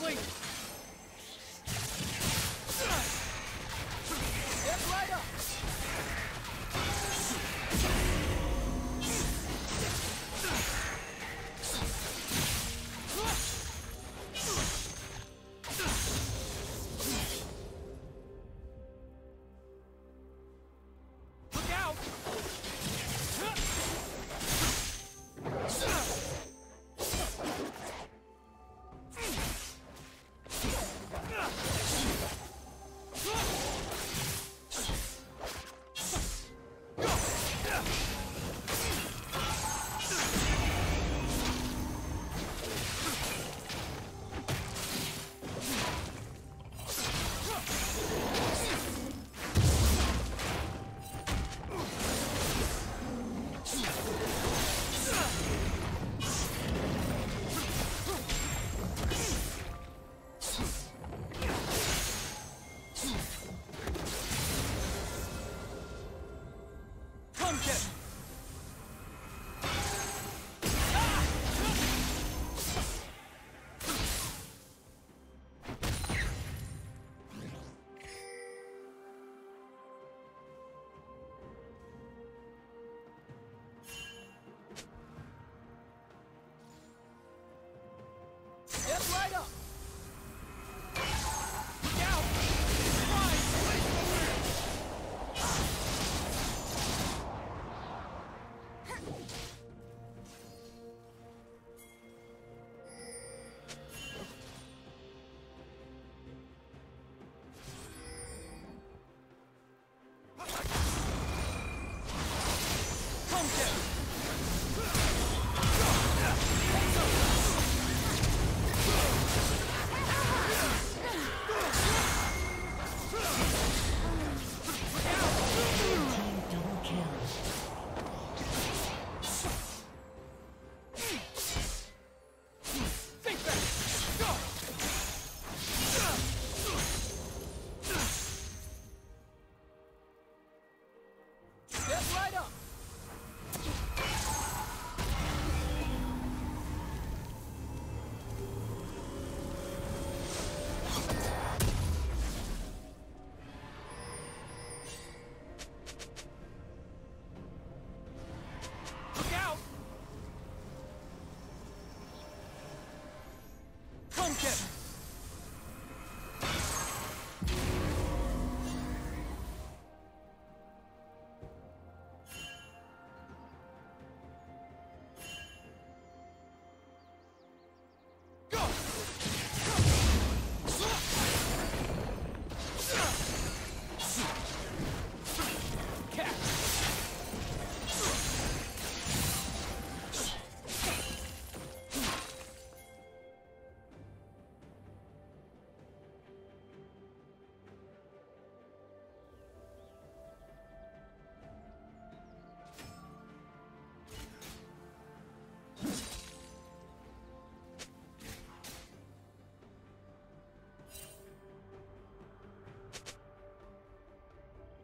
Don't Come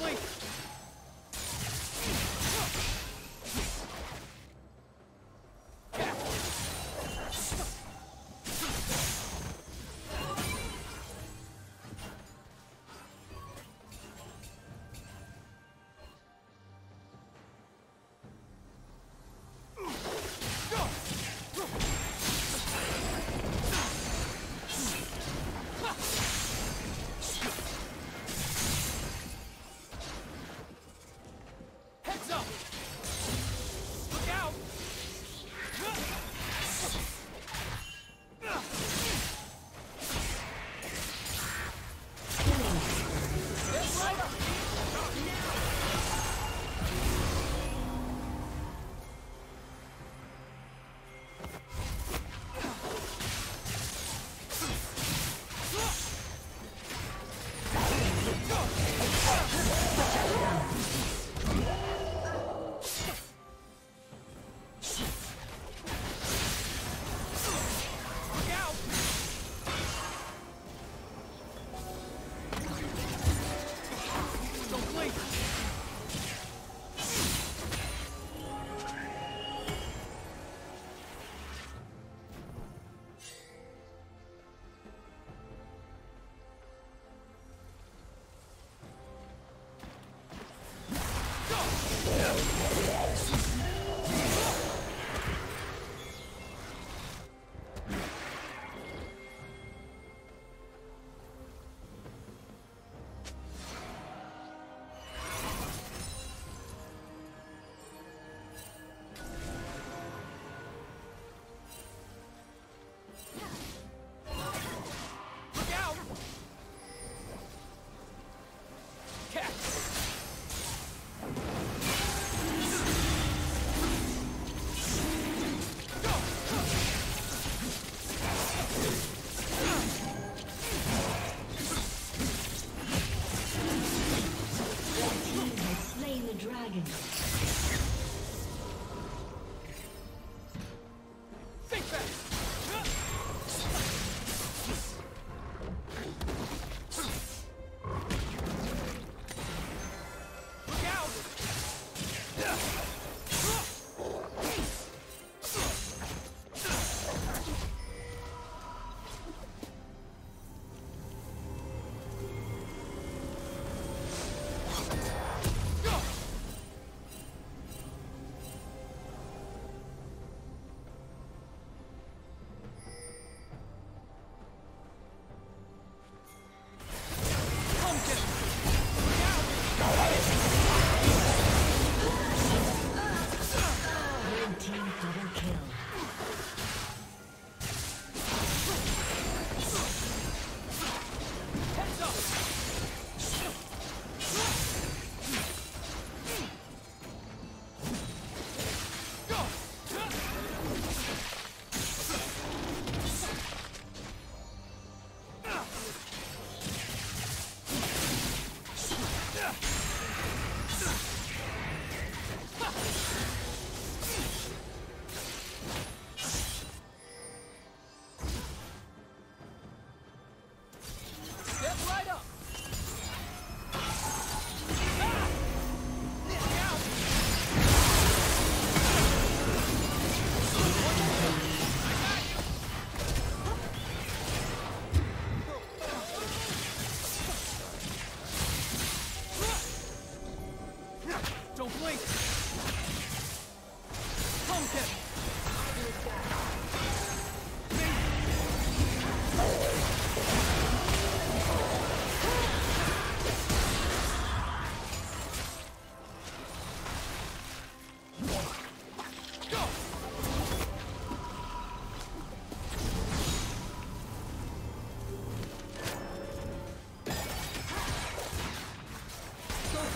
Don't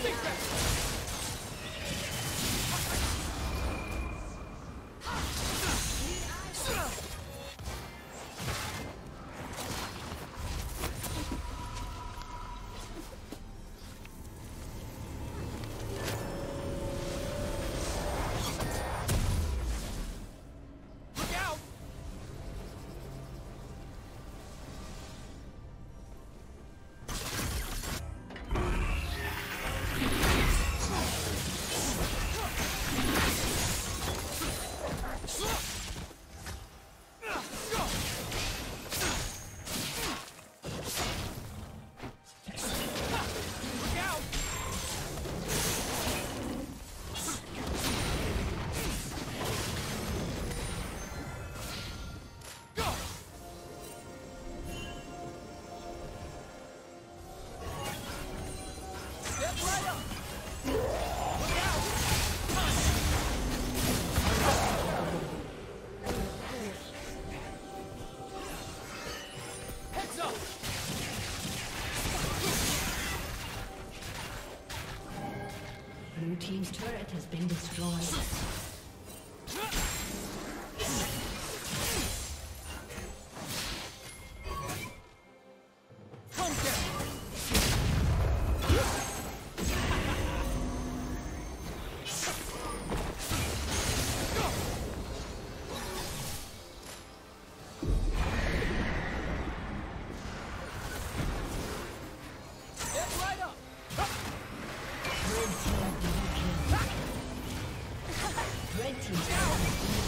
Six seconds. destroyed. Been destroyed. destroyed.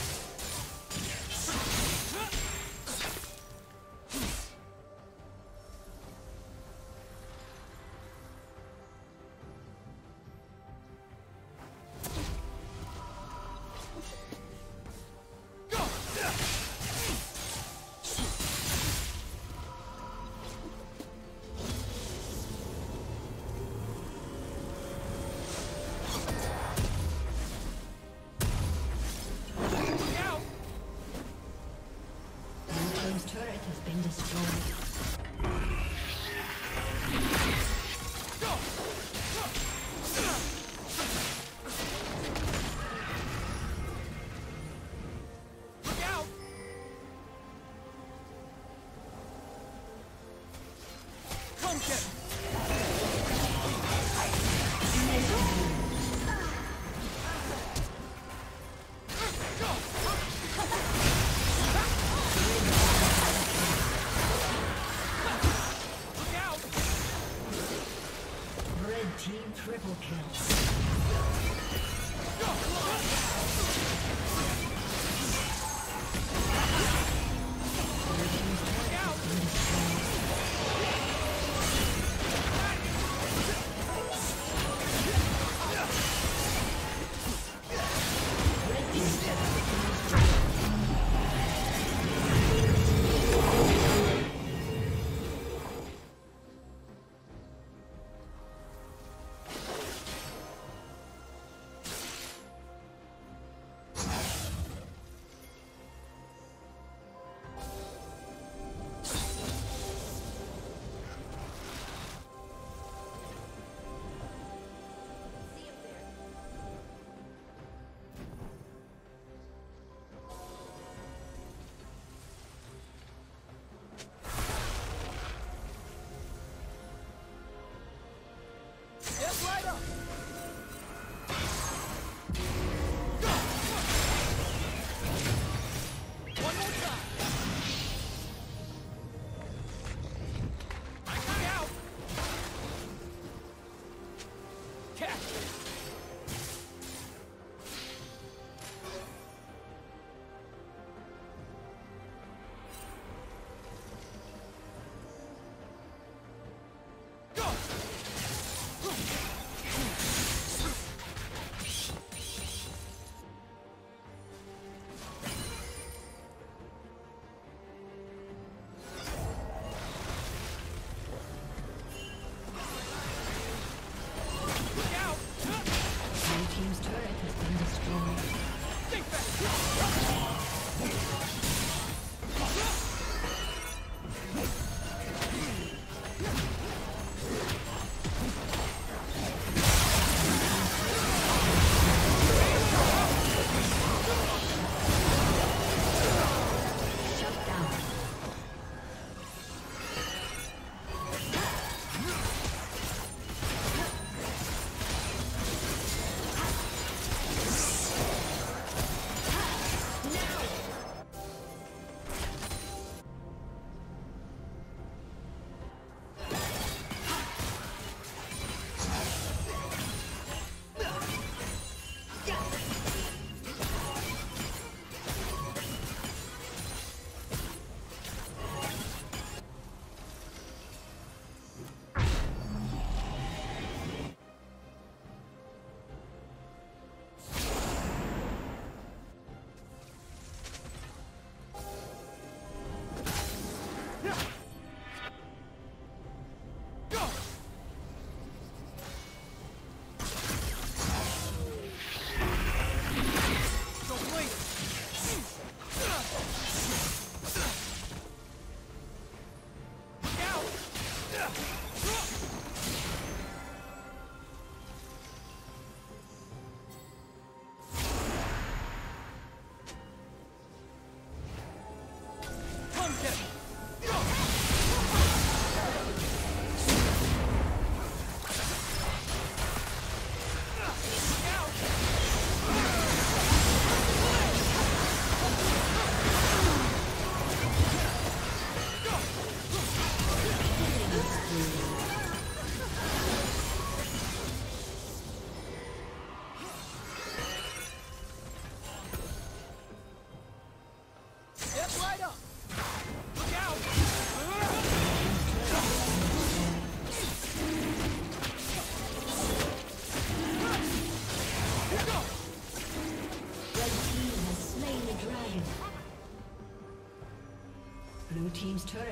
Go!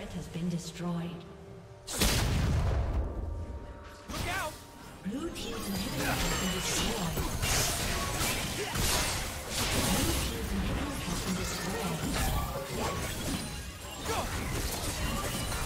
Turret has been destroyed. Look out! Blue Team's inhibitor has been destroyed. Blue Team's inhibitor has been destroyed. Look